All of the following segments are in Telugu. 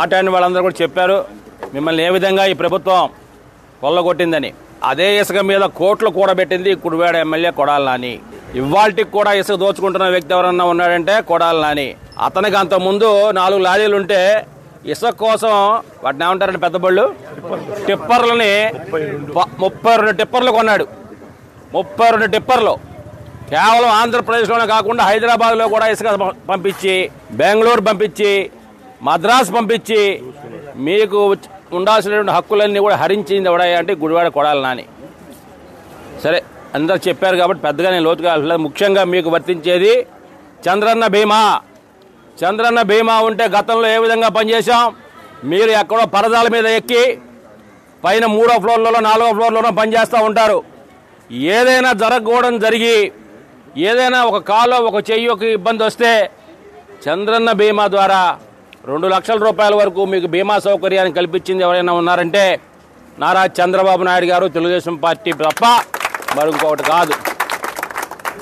మాట్లాడిన వాళ్ళందరూ కూడా చెప్పారు. మిమ్మల్ని ఏ విధంగా ఈ ప్రభుత్వం కొల్లగొట్టిందని. అదే ఇసుక మీద కోట్లు కూడబెట్టింది కుడివేడ ఎమ్మెల్యే కొడాల నాని. ఇవాళకి కూడా ఇసుక దోచుకుంటున్న వ్యక్తి ఎవరన్నా ఉన్నాడంటే కొడాల నాని. అతనికి అంత ముందు నాలుగు లారీలు ఉంటే ఇసుక కోసం వాటిని ఏమంటారంటే పెద్ద బళ్ళు? టిప్పర్లని ముప్పై రెండు టిప్పర్లు కొన్నాడు. ముప్పై రెండు టిప్పర్లు. కేవలం ఆంధ్రప్రదేశ్లోనే కాకుండా హైదరాబాద్లో కూడా ఇసుక పంపించి బెంగళూరు పంపించి మద్రాసు పంపించి మీకు ఉండాల్సినటువంటి హక్కులన్నీ కూడా హరించింది ఎవడయ్యా అంటే గుడివాడ కొడాలి నాని. సరే అందరు చెప్పారు కాబట్టి పెద్దగా నేను లోతుగా ముఖ్యంగా మీకు వర్తించేది చంద్రన్న బీమా చంద్రన్న బీమా ఉంటే గతంలో ఏ విధంగా పనిచేశాం? మీరు ఎక్కడో పరదాల మీద ఎక్కి పైన మూడో ఫ్లోర్లలో నాలుగో ఫ్లోర్లోనో పనిచేస్తూ ఉంటారు. ఏదైనా జరగకూడదు జరిగి ఏదైనా ఒక కాలో ఒక చెయ్యి ఒక ఇబ్బంది వస్తే చంద్రన్న బీమా ద్వారా రెండు లక్షల రూపాయల వరకు మీకు బీమా సౌకర్యాన్ని కల్పించింది ఎవరైనా ఉన్నారంటే నారా చంద్రబాబు నాయుడు గారు తెలుగుదేశం పార్టీ తప్ప మరి కాదు.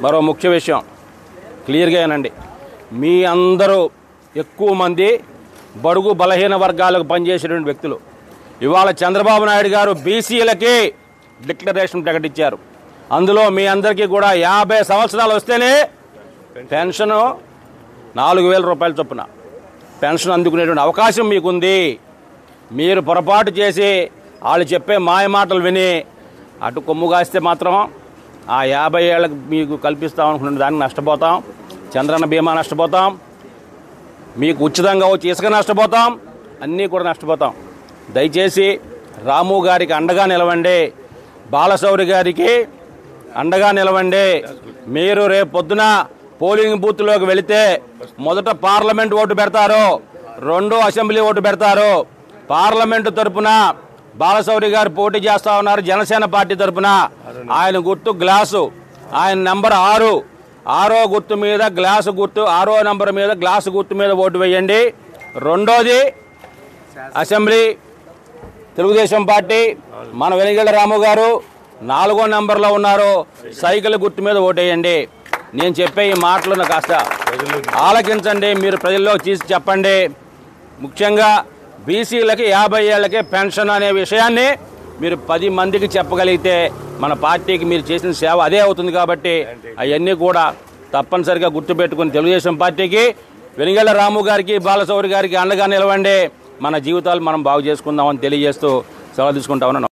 మరో ముఖ్య విషయం క్లియర్గా ఏనండి మీ అందరూ ఎక్కువ మంది బడుగు బలహీన వర్గాలకు పనిచేసేటువంటి వ్యక్తులు. ఇవాళ చంద్రబాబు నాయుడు గారు బీసీలకి డిక్లరేషన్ ప్రకటించారు. అందులో మీ అందరికీ కూడా యాభై సంవత్సరాలు వస్తేనే పెన్షను నాలుగు వేల రూపాయల చొప్పున పెన్షన్ అందుకునేటువంటి అవకాశం మీకుంది. మీరు పొరపాటు చేసి వాళ్ళు చెప్పే మాయ మాటలు విని అటు కొమ్ము కాస్తే మాత్రం ఆ యాభై ఏళ్ళకి మీకు కల్పిస్తాం అనుకున్న దానికి నష్టపోతాం. చంద్రన్న బీమా నష్టపోతాం. మీకు ఉచితంగా వచ్చి ఇసుక నష్టపోతాం. అన్నీ కూడా నష్టపోతాం. దయచేసి రాము గారికి అండగా నిలవండి. బాలశౌరి గారికి అండగా నిలవండి. మీరు రేపు పొద్దున పోలింగ్ బూత్లోకి వెళితే మొదట పార్లమెంట్ ఓటు పెడతారు. రెండో అసెంబ్లీ ఓటు పెడతారు. పార్లమెంటు తరపున బాలశౌరి గారు పోటీ చేస్తా ఉన్నారు. జనసేన పార్టీ తరపున ఆయన గుర్తు గ్లాసు. ఆయన నెంబర్ ఆరు. ఆరో గుర్తు మీద గ్లాసు గుర్తు ఆరో నెంబర్ మీద గ్లాసు గుర్తు మీద ఓటు వేయండి. రెండోది అసెంబ్లీ తెలుగుదేశం పార్టీ. మన వెలిగళ్ళ రాము గారు నాలుగో నంబర్లో ఉన్నారు. సైకిల్ గుర్తు మీద ఓటేయండి నేను చెప్పే ఈ మాటలను కాస్త ఆలకించండి. మీరు ప్రజల్లో తీసి చెప్పండి. ముఖ్యంగా బీసీలకి యాభై ఏళ్ళకే పెన్షన్ అనే విషయాన్ని మీరు పది మందికి చెప్పగలిగితే మన పార్టీకి మీరు చేసిన సేవ అదే అవుతుంది కాబట్టి అవన్నీ కూడా తప్పనిసరిగా గుర్తుపెట్టుకుని తెలుగుదేశం పార్టీకి వెనుగల రాము గారికి బాలసౌరి గారికి అండగా నిలవండి. మన జీవితాలు మనం బాగు చేసుకుందామని తెలియజేస్తూ సెలవు తీసుకుంటామని